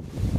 you